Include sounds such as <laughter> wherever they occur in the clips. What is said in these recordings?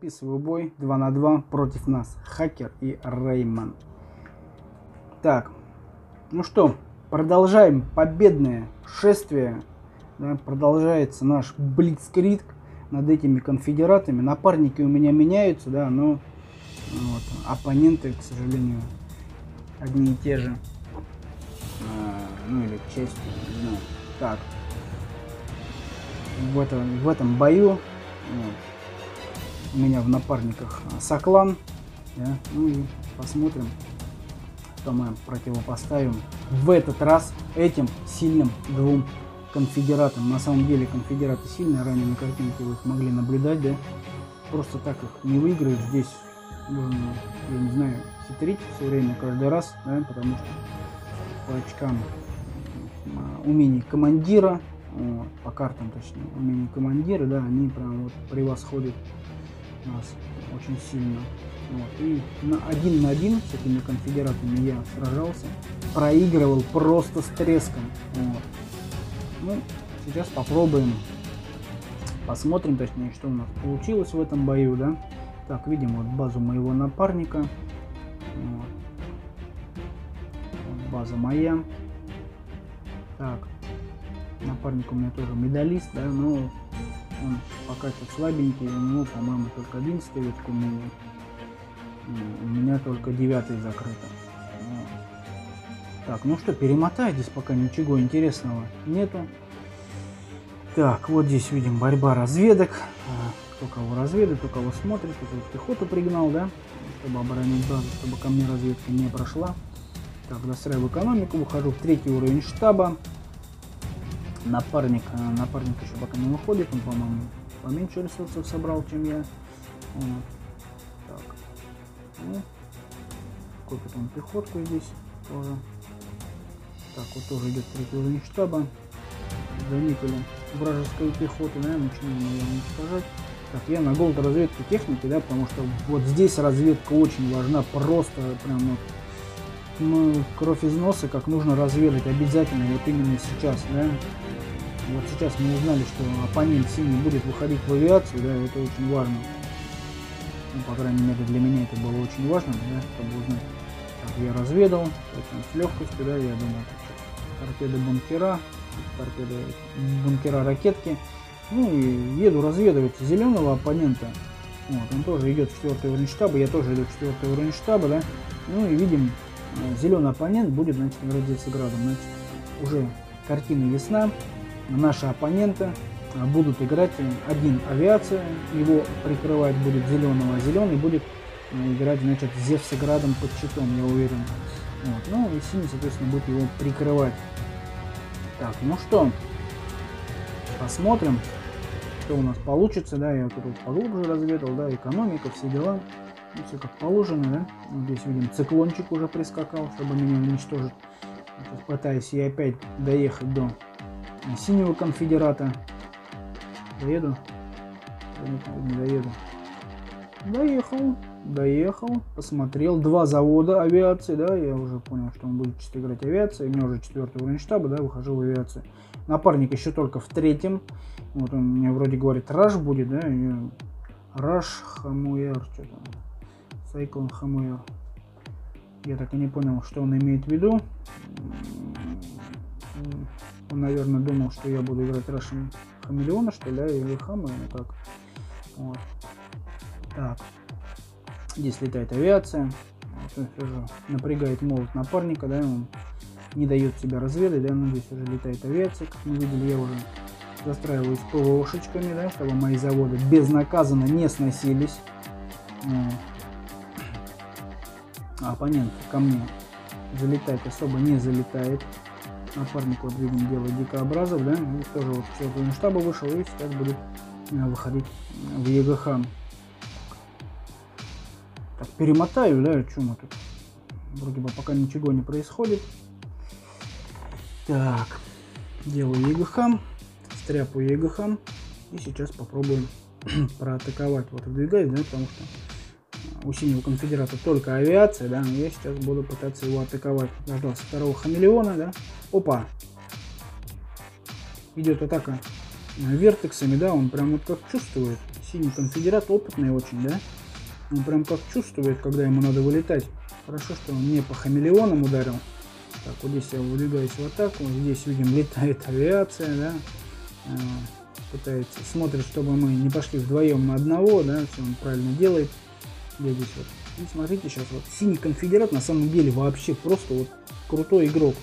Записываю бой 2 на 2 против нас. Хакер и Рейман. Так, ну что, продолжаем победное шествие. Да, продолжается наш блицкрик над этими конфедератами. Напарники у меня меняются, да, но вот, оппоненты, к сожалению, одни и те же. А, ну или к чести, не знаю. Так, в этом, в этом бою вот, у меня в напарниках а, Соклан. Да? Ну и посмотрим, что мы противопоставим в этот раз этим сильным двум конфедератам. На самом деле конфедераты сильные, ранее на картинке вы их могли наблюдать, да? Просто так их не выиграешь. Здесь нужно, я не знаю, хитрить все время, каждый раз, да? потому что по очкам а, умений командира, по картам точнее, умений командира, да, они прям вот превосходят нас очень сильно. Вот. И на один на один с этими конфедератами я сражался, проигрывал просто с треском. Вот. Ну, сейчас попробуем, посмотрим, точнее, что у нас получилось в этом бою, да. Так, видим вот базу моего напарника. Вот. Вот база моя. Так, напарник у меня тоже медалист, да, но он пока что слабенький, у него, по-моему, только 11 ветка умения. У меня только 9 закрыто. Так, ну что, перемотай, здесь пока ничего интересного нету. Так, вот здесь видим борьба разведок. А, Кто кого разведает, кто кого смотрит, кто пехоту пригнал, да, чтобы оборонить базу, чтобы ко мне разведка не прошла. Так, достраиваю экономику, выхожу в третий уровень штаба напарник, э, напарник еще пока не выходит, он, по-моему, поменьше ресурсов собрал, чем я. Вот. Так. Ну, копит он пехотку здесь тоже. Так, вот тоже идет третий уровень штаба. Заметили вражескую пехоту, да, начинаем ее уничтожать. Так, я на голд разведку техники, да, потому что вот здесь разведка очень важна, просто прям вот ну, кровь из носа, как нужно разведать обязательно вот именно сейчас, да. Вот сейчас мы узнали, что оппонент синий будет выходить в авиацию, да, это очень важно. Ну, по крайней мере, для меня это было очень важно, да, чтобы узнать. Так, я разведал, поэтому с легкостью, да, я думаю, торпеды бункера, торпеды бункера ракетки. Ну и еду разведывать зеленого оппонента. Вот, он тоже идет в четвертый уровень штаба, я тоже иду в четвертый уровень штаба, да. Ну и видим, зеленый оппонент будет, значит, с градом. Значит, уже картина ясна. Наши оппоненты а, будут играть один авиация, его прикрывать будет зеленого, а зеленый будет а, играть, значит, Зевсоградом под щитом, я уверен. Вот. Ну и синий, соответственно, будет его прикрывать. Так, ну что, посмотрим, что у нас получится, да, я вот тут поглубже разведал, да, экономика, все дела. Ну, все как положено, да. Вот здесь видим, циклончик уже прискакал, чтобы меня уничтожить. Пытаюсь я опять доехать до синего конфедерата. Доеду? Не доеду. Доехал, доехал, посмотрел. Два завода авиации, да, я уже понял, что он будет чисто играть авиация. У меня уже четвертый уровень штаба, да, выхожу в авиацию. Напарник еще только в третьем. Вот он мне вроде говорит, раш будет, да, Раш Хамуэр, что там. Сайклон Хамуэр. Я так и не понял, что он имеет в виду. Он, наверное, думал, что я буду играть Рашем Хамелеона, что ли, да, или Хама, ну как. Вот. Так. Здесь летает авиация. Напрягает молот напарника, да, он не дает себя разведать, да, но здесь уже летает авиация, как мы видели, я уже застраиваюсь ПВОшечками, да, чтобы мои заводы безнаказанно не сносились. А оппонент ко мне залетать особо не залетает. Напарник вот видим делает дикообразов, да, и тоже вот четвертый штаба вышел и сейчас будет выходить в ЕГХ. Так, перемотаю, да, что мы тут? Вроде бы пока ничего не происходит. Так, делаю ЕГХ, стряпаю ЕГХ. И сейчас попробуем <clears throat> проатаковать. Вот двигаюсь, да, потому что у синего конфедерата только авиация, да, я сейчас буду пытаться его атаковать. Дождался второго хамелеона, да. Опа! Идет атака вертексами, да, он прям вот как чувствует. Синий конфедерат опытный очень, да. Он прям как чувствует, когда ему надо вылетать. Хорошо, что он не по хамелеонам ударил. Так, вот здесь я выдвигаюсь в атаку. Здесь видим, летает авиация, да. А, пытается, смотрит, чтобы мы не пошли вдвоем на одного, да, все он правильно делает. Вот. И смотрите сейчас, вот синий конфедерат на самом деле вообще просто вот крутой игрок.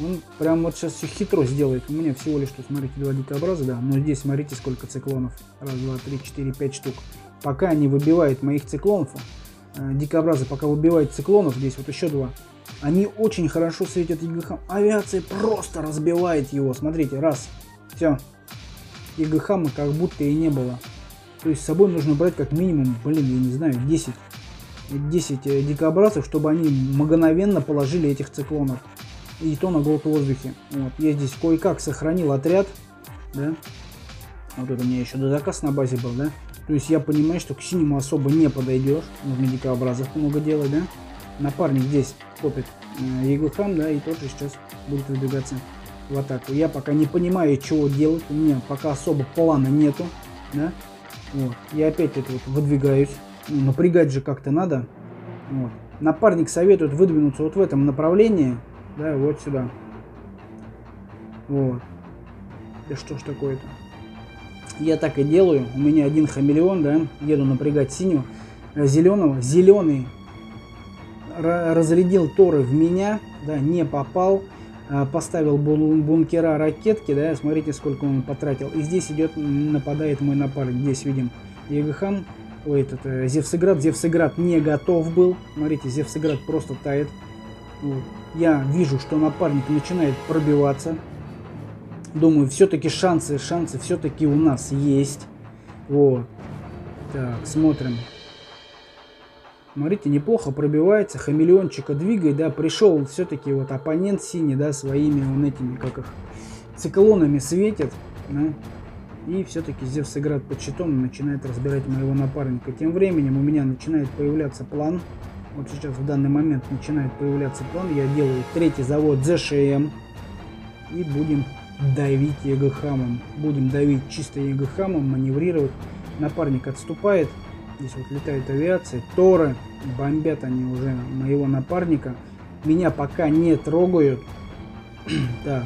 Он прям вот сейчас все хитро сделает. У меня всего лишь, что смотрите, два дикообраза, да, но здесь смотрите, сколько циклонов. Раз, два, три, четыре, пять штук. Пока не выбивает моих циклонов, э, дикообразы пока выбивает циклонов, здесь вот еще два. Они очень хорошо светят ЕГХ. Авиация просто разбивает его. Смотрите, раз, все, ЕГХ как будто и не было. То есть с собой нужно брать как минимум, блин, я не знаю, 10, 10 э, дикобразов, чтобы они мгновенно положили этих циклонов. И то на голд воздухе. Вот. Я здесь кое-как сохранил отряд, да. Вот это у меня еще до заказ на базе был, да. То есть я понимаю, что к синему особо не подойдешь. Нужно дикообразов много делать, да. Напарник здесь копит э, да, и тоже сейчас будет выдвигаться в атаку. Я пока не понимаю, чего делать, у меня пока особо плана нету, да. Вот. Я опять это вот выдвигаюсь. Напрягать же как-то надо. Вот. Напарник советует выдвинуться вот в этом направлении, да, вот сюда. Вот. Да что ж такое-то? Я так и делаю. У меня один хамелеон, да, еду напрягать синего, э, зеленого. Зеленый разрядил торы в меня, да, не попал. А, поставил бункера ракетки, да, смотрите, сколько он потратил. И здесь идет, нападает мой напарник. Здесь видим Егохан, ой, этот э, Зевсеград. Зевсеград не готов был. Смотрите, Зевсеград просто тает. Вот. Я вижу, что напарник начинает пробиваться. Думаю, все-таки шансы, шансы все-таки у нас есть. Вот. Так, смотрим. Смотрите, неплохо пробивается, хамелеончика двигает, да, пришел все-таки вот оппонент синий, да, своими он этими, как их, циклонами светит, да, и все-таки Зевс играет под щитом и начинает разбирать моего напарника. Тем временем у меня начинает появляться план, вот сейчас в данный момент начинает появляться план, я делаю третий завод ZSHM и будем давить ЕГХамом, будем давить чисто ЕГХамом, маневрировать, напарник отступает, Здесь вот летает авиация, Торы, бомбят они уже моего напарника. Меня пока не трогают. <clears throat> так.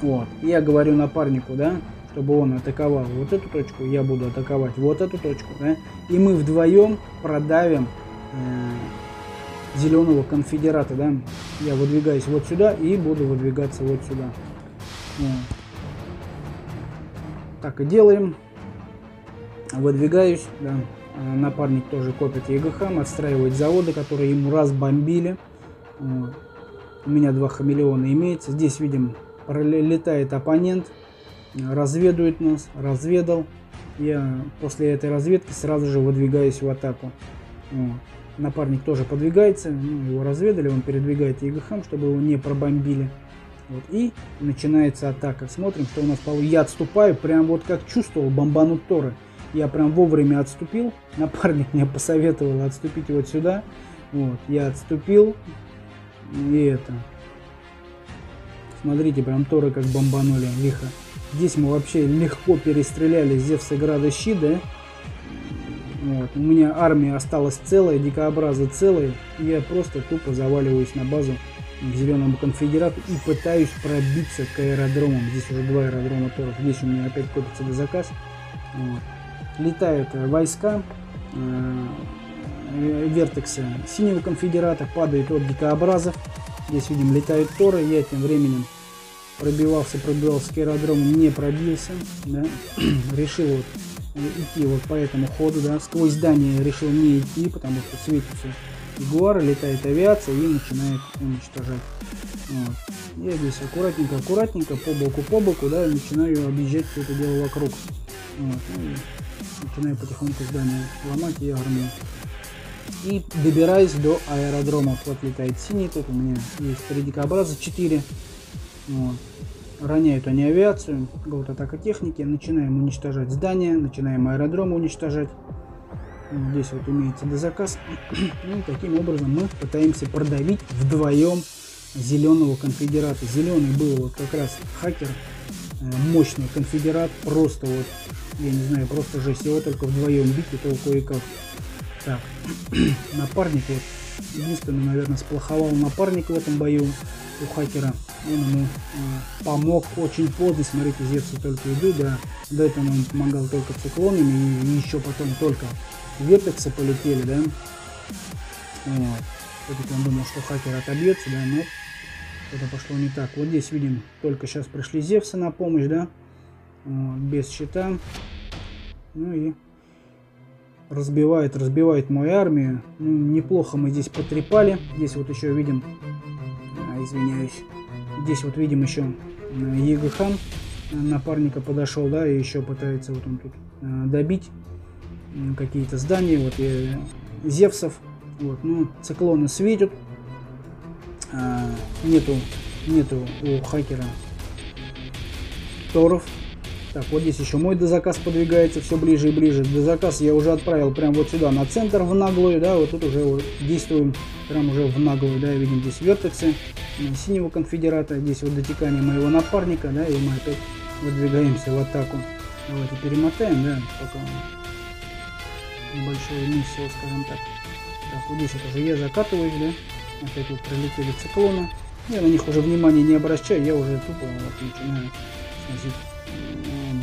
Вот. Я говорю напарнику, да, чтобы он атаковал вот эту точку, я буду атаковать вот эту точку, да. И мы вдвоем продавим э, зеленого конфедерата, да. Я выдвигаюсь вот сюда и буду выдвигаться вот сюда. Вот. Так и делаем выдвигаюсь, да, а, напарник тоже копит ЕГХ, отстраивает заводы, которые ему разбомбили. Вот. У меня два хамелеона имеется. Здесь видим, пролетает оппонент, разведывает нас, разведал. Я после этой разведки сразу же выдвигаюсь в атаку. Напарник тоже подвигается, ну, его разведали, он передвигает ЕГХ, чтобы его не пробомбили. Вот, и начинается атака. Смотрим, что у нас получится. Я отступаю, прям вот как чувствовал бомбанут Торы. Я прям вовремя отступил. Напарник мне посоветовал отступить вот сюда. Вот, я отступил. И это. Смотрите, прям торы как бомбанули лихо. Здесь мы вообще легко перестреляли Зевса Града Щи, да? Вот. У меня армия осталась целая, дикообразы целые. Я просто тупо заваливаюсь на базу к зеленому конфедерату и пытаюсь пробиться к аэродромам. Здесь уже два аэродрома Торов. Здесь у меня опять копится до заказ. Вот летают войска э, вертекса синего конфедерата, падают от дикообразов. Здесь видим летают торы, я тем временем пробивался, пробивался к аэродрому, не пробился, да. <clears throat> решил вот идти вот по этому ходу, да, сквозь здание решил не идти, потому что светится ягуар, летает авиация и начинает уничтожать. Вот. Я здесь аккуратненько, аккуратненько, по боку, по боку, да, начинаю объезжать все это дело вокруг. Вот, ну начинаю потихоньку здание ломать и армию. И добираюсь до аэродрома. Вот летает синий, тут у меня есть три дикобраза, 4. Вот. Роняют они авиацию, вот атака техники, начинаем уничтожать здания, начинаем аэродромы уничтожать. Здесь вот имеется дозаказ. <clears throat> ну, таким образом мы пытаемся продавить вдвоем зеленого конфедерата. Зеленый был вот как раз хакер, мощный конфедерат, просто вот, я не знаю, просто жесть. Его только вдвоем бить, это кое-как. Так, <clears throat> напарник вот, единственный, наверное, сплоховал напарник в этом бою у хакера. Он ему э, помог очень поздно. Смотрите, Зевсы только идут, да. До этого он помогал только циклонами и, еще потом только вертексы полетели, да. Вот. Все-таки он думал, что хакер отобьется, да, но это пошло не так. Вот здесь видим, только сейчас пришли Зевсы на помощь, да. Без щита. Ну и разбивает, разбивает мою армию. Ну, неплохо мы здесь потрепали. Здесь вот еще видим, а, извиняюсь, здесь вот видим еще э, Егохан напарника подошел, да, и еще пытается вот он тут э, добить какие-то здания, вот и Зевсов, вот, ну, циклоны светят, а, нету, нету у хакера торов, так, вот здесь еще мой дозаказ подвигается все ближе и ближе. Дозаказ я уже отправил прямо вот сюда, на центр в наглую, да, вот тут уже действуем прям уже в наглую, да, видим здесь вертексы синего конфедерата, здесь вот дотекание моего напарника, да, и мы опять выдвигаемся в атаку. Давайте перемотаем, да, пока небольшую миссию, скажем так. Так, вот здесь вот уже я закатываюсь, да, опять вот прилетели циклоны. Я на них уже внимания не обращаю, я уже тупо вот начинаю сносить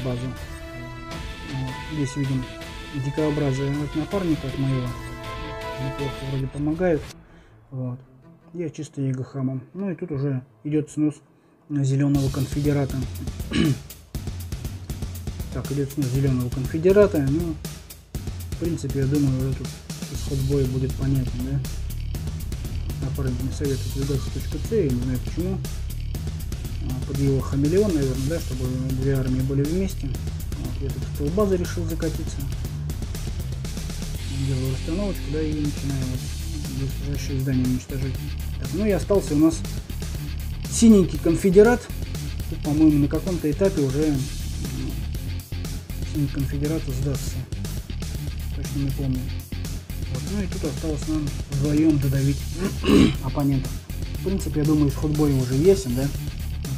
базу. Вот. Здесь видим дикообразие от напарника от моего. Неплохо вроде помогает. Вот. Я чисто егохамом. Ну и тут уже идет снос зеленого конфедерата. <clears throat> так, идет снос зеленого конфедерата. Ну, в принципе, я думаю, тут исход боя будет понятен, да? Напарник не советует двигаться точку С, я не знаю почему. А, под его хамелеон, наверное, да, чтобы две армии были вместе. Вот, я тут в базы решил закатиться. Делаю расстановочку, да, и начинаю вот ближайшие здания уничтожить. Так, ну и остался у нас синенький конфедерат. По-моему, на каком-то этапе уже синий конфедерат сдастся. Точно не помню. Ну и тут осталось нам вдвоем додавить <clears throat> оппонентов. В принципе, я думаю, исход боя уже ясен, да?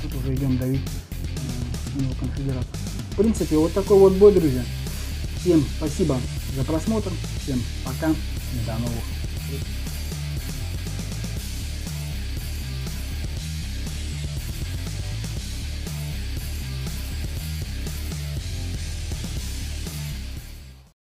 тут уже идем давить э, конфедерата. В принципе, вот такой вот бой, друзья. Всем спасибо за просмотр, всем пока до новых встреч.